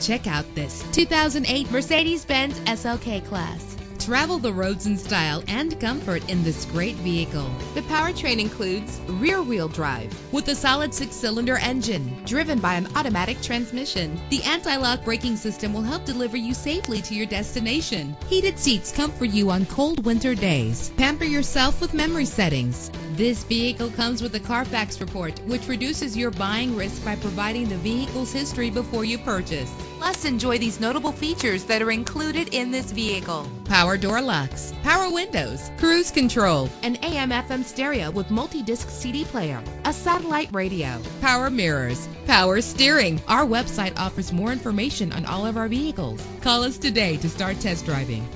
Check out this 2008 Mercedes-Benz SLK Class. Travel the roads in style and comfort in this great vehicle. The powertrain includes rear-wheel drive with a solid six-cylinder engine driven by an automatic transmission. The anti-lock braking system will help deliver you safely to your destination. Heated seats comfort you on cold winter days. Pamper yourself with memory settings. This vehicle comes with a Carfax report, which reduces your buying risk by providing the vehicle's history before you purchase. Plus, enjoy these notable features that are included in this vehicle. Power door locks, power windows, cruise control, an AM FM stereo with multi-disc CD player, a satellite radio, power mirrors, power steering. Our website offers more information on all of our vehicles. Call us today to start test driving.